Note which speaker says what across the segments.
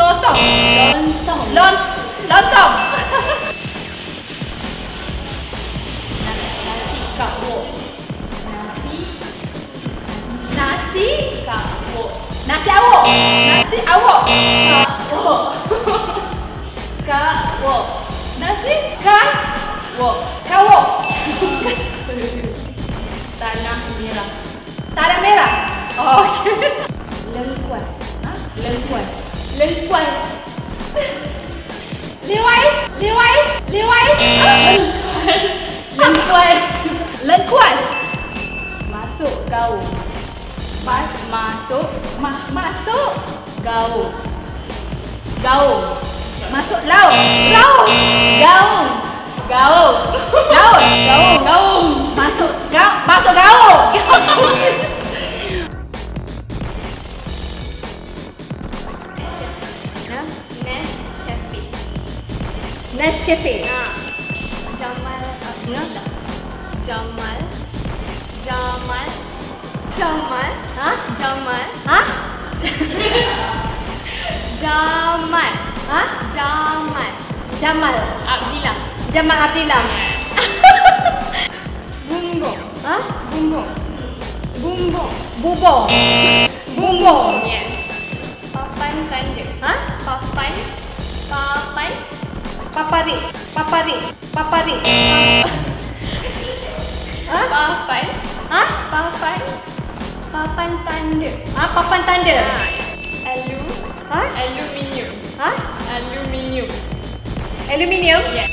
Speaker 1: Lon lontong. nasi kawok. Nasi nasi kawok. Nasi awok. Nasi awok. Kawok. Kawok. Nasi kawok. Kawok. Tanah merah. Tanah merah. Oh, okey. Lengkuas. Ha? Lengkuas. Lengkuas. Lewais. Lewais. Lewais. Lengkuas. Lengkuas. Masuk gaung. Pas masuk. Ma masuk gaung. Gaung. Masuk laut. Laut. Gaung. Gaung. Laut. Gaung. Gaung. Masuk gaung. Masuk gaung.
Speaker 2: Nescafe.
Speaker 1: Nescafe.
Speaker 2: Ha. Jamal Abdullah. Jamal. Jamal. Jamal.
Speaker 1: Ha?
Speaker 2: Jamal.
Speaker 1: Ha?
Speaker 2: Jamal.
Speaker 1: Ha?
Speaker 2: Jamal.
Speaker 1: Jamal.
Speaker 2: Abdillah.
Speaker 1: Jamal Abdillah.
Speaker 2: Bumbung.
Speaker 1: Ha?
Speaker 2: Bumbung. Bumbung.
Speaker 1: Bubong. Bumbung.
Speaker 2: Yes. Papan tanda.
Speaker 1: Ha?
Speaker 2: Papan. Papan.
Speaker 1: Papari. Papari. Papari. Ha?
Speaker 2: Papan.
Speaker 1: Ha?
Speaker 2: Papan. Papan tanda.
Speaker 1: Ha? Papan tanda.
Speaker 2: Alu.
Speaker 1: Ha?
Speaker 2: Aluminium.
Speaker 1: Ha?
Speaker 2: Aluminium.
Speaker 1: Aluminium.
Speaker 2: Yes.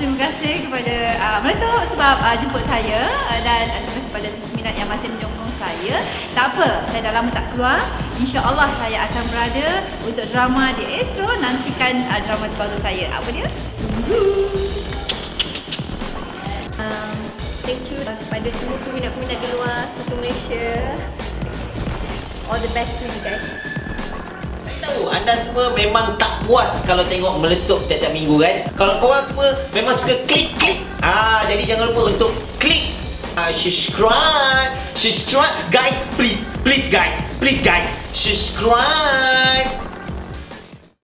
Speaker 1: Terima kasih kepada uh, Meletup sebab uh, jemput saya uh, dan terima kasih kepada semua peminat yang masih menyokong saya. Tak apa, saya dah lama tak keluar. InsyaAllah saya akan berada untuk drama di Astro. Nantikan uh, drama terbaru saya. Apa dia?
Speaker 2: Um, thank you kepada semua peminat-peminat di luar satu Malaysia. All the best to you guys.
Speaker 3: Tahu anda semua memang tak puas kalau tengok meletup tiap-tiap minggu kan. Kalau korang semua memang suka klik-klik. Ah, jadi jangan lupa untuk uh, subscribe. Subscribe guys, please, please guys, please guys, subscribe.